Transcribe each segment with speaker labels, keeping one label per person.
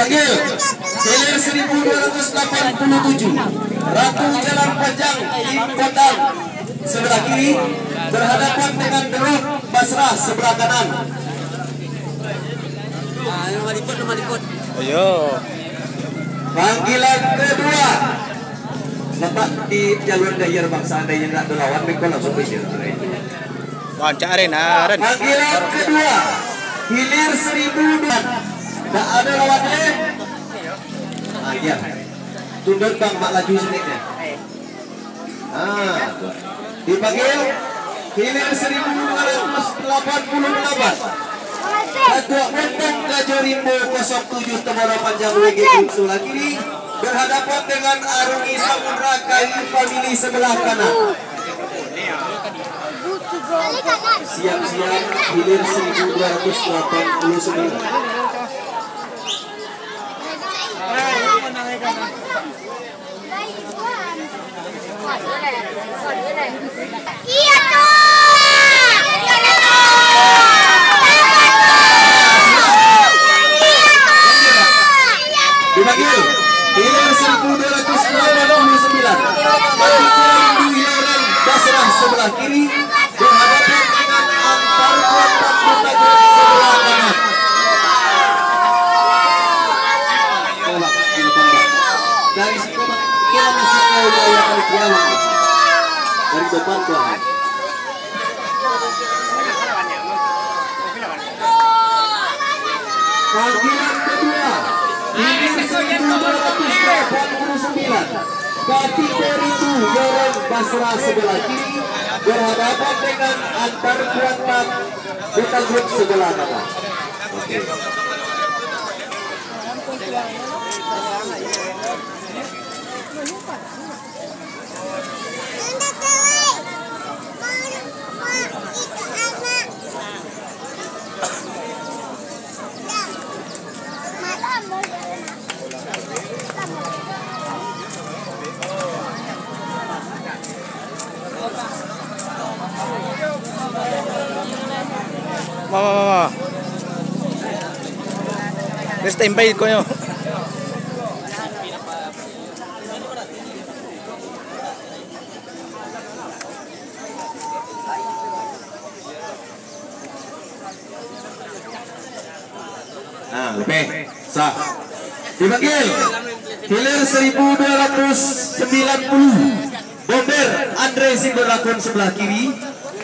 Speaker 1: Dipanggil Hilir 1287 Ratu Jalan Panjang Tim Kondang Sebelah kiri Berhadapan dengan Deruk Basrah sebelah kanan.
Speaker 2: Ayo.
Speaker 1: Panggilan kedua. Letak di jalur dayer bang Seandainya tidak ada lawan Beko langsung
Speaker 2: Aren, Aren.
Speaker 1: Panggilan kedua. Hilir 1000 Tak ada lawannya Ah iya Tunduk bang mak laju sedikit Ah Dipanggil Hilir 1288 Ketua Menteng Kajorimbo 07 Temora Panjang WG Unsula kiri berhadapan dengan Arungi Samudra Kayu Family sebelah kanan. Siap-siap hilir 1289.
Speaker 3: Iya
Speaker 1: Dipanggil hilir 1289. Panggilan Duyoran Basrah sebelah kiri berhadapan dengan antar kota kota sebelah kanan. Tolak di depan bang. Dari situ bang, kita masih mau jaya kali kiamat. Tuan. Panggilan kedua ini 1289 Kategori itu Yorong Basra sebelah kiri berhadapan dengan antar Kota Grup sebelah kanan.
Speaker 2: Ma, ma, ma. Let's standby ko nyo.
Speaker 1: Nah, lebih sah. Dipanggil Hilir 1290 Bomber Andre Simbolakun sebelah kiri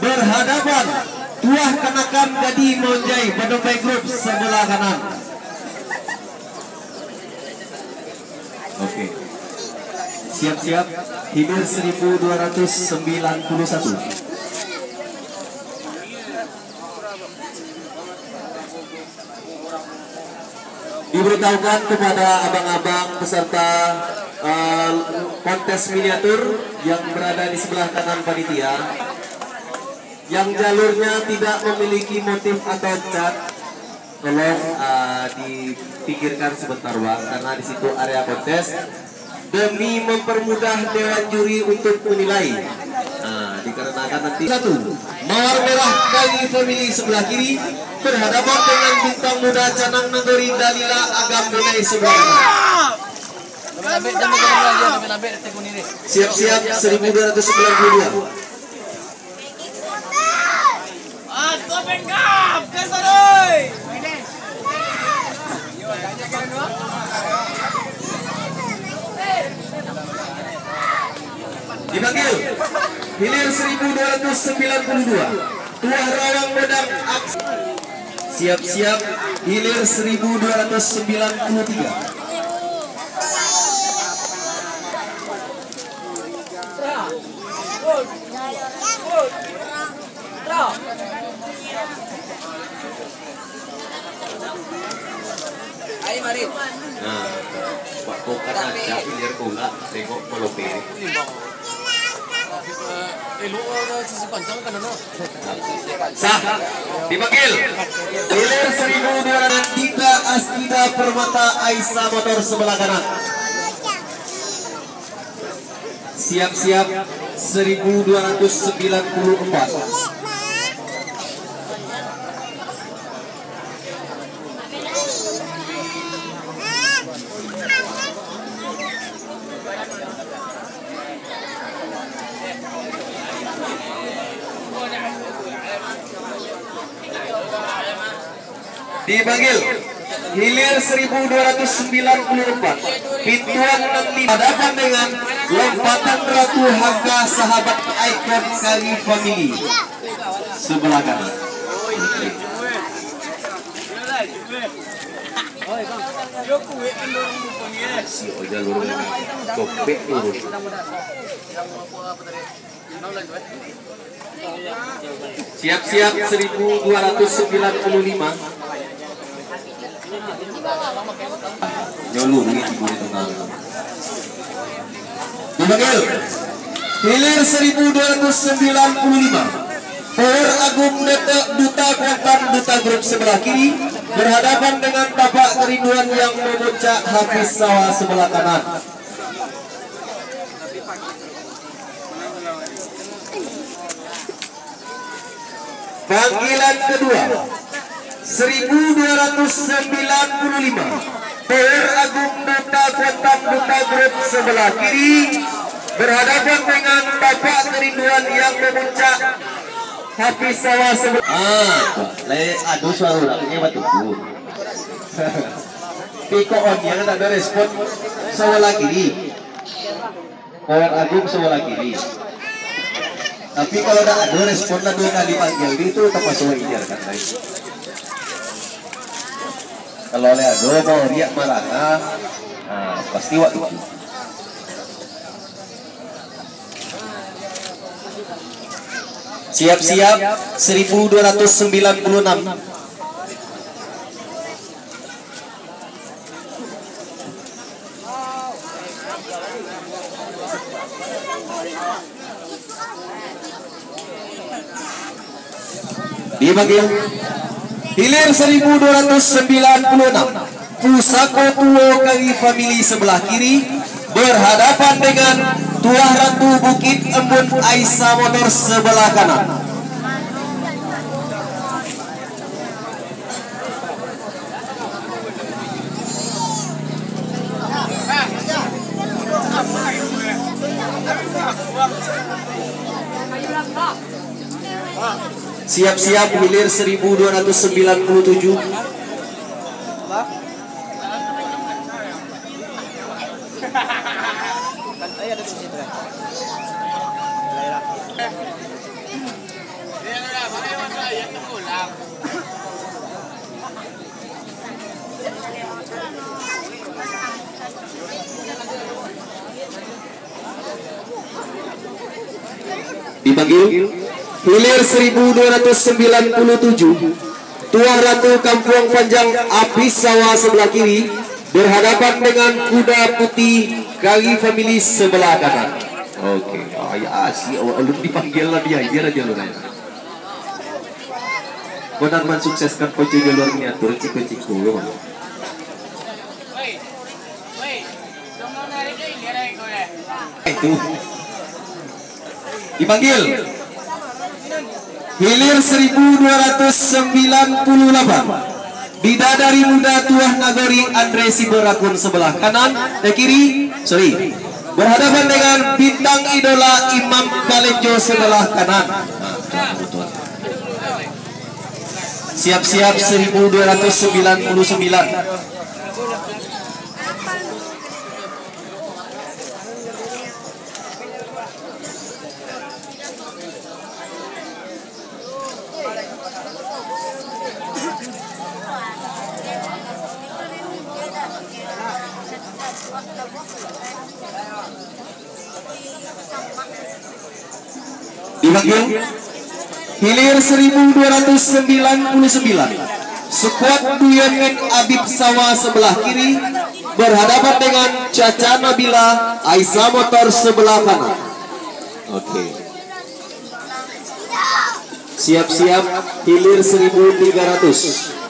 Speaker 1: berhadapan Tuah Kanakan Gadi Monjai Padompai Group sebelah kanan. Oke. Siap-siap Hilir 1291 diberitahukan kepada abang-abang peserta uh, kontes miniatur yang berada di sebelah kanan panitia yang jalurnya tidak memiliki motif atau cat tolong uh, dipikirkan sebentar bang karena di situ area kontes demi mempermudah dewan juri untuk menilai nah dikarenakan nanti satu mawar merah kayu family sebelah kiri berhadapan dengan bintang muda Canang Nagori Dalila Agam Benai sebelah. Siap-siap 1292. Dipanggil. Hilir 1292 Tuah Rawang Medang Siap-siap Hilir 1293 Nah, Pak Kokan aja hilir bola Tengok melope Sah, dipanggil Hilir 1203 Astida Permata Aisyah Motor sebelah kanan Siap-siap 1294 dipanggil. Hilir 1294 pintuan 65 hadapan dengan lompatan ratu harga sahabat ikon kali family sebelah kanan. Siap-siap 1295 Dipanggil Hilir 1295 Power Agung Duta, Duta Kuantan Duta Grup sebelah kiri berhadapan dengan tapak kerinduan yang memuncak Hafiz Sawah sebelah kanan. Panggilan kedua 1295 Power Agung Duta Kuantan Duta Grup sebelah kiri berhadapan dengan tapak kerinduan yang memuncak Hafiz sawah sebelum Ah, le aduh suara orang ini batu. Piko on yang tak ada respon sebelah kiri. Power Agung sebelah kiri. Tapi kalau tak ada respon dua kali panggil itu tak semua ijar kan guys. Kalau le ado mau riak marana, nah, pasti waktu itu. Siap-siap 1296 Dipanggil Hilir 1296 Pusako Tuo Kali Family sebelah kiri berhadapan dengan Tuah Ratu Bukit Embun Aisyah Motor sebelah kanan. Siap-siap hilir 1297 dipanggil hilir 1297 Tuah Ratu Kampung Panjang Api Sawah sebelah kiri berhadapan dengan kuda putih Kali Family sebelah kanan. Oke, okay. oh, ya si oh, lu dipanggil lah dia, biar aja lu nanya. Benar mensukseskan kunci jalur miniatur ciku-ciku. Itu dipanggil Hilir 1298 Bidadari muda Tuah Nagori Andre Siborakun sebelah kanan dan kiri sorry berhadapan dengan bintang idola Imam Balenjo sebelah kanan. Siap-siap 1299 dipanggil hilir 1299 skuad Duyonen Abib Sawa sebelah kiri berhadapan dengan Caca Nabila Aisyah Motor sebelah kanan. Oke. Siap-siap hilir 1300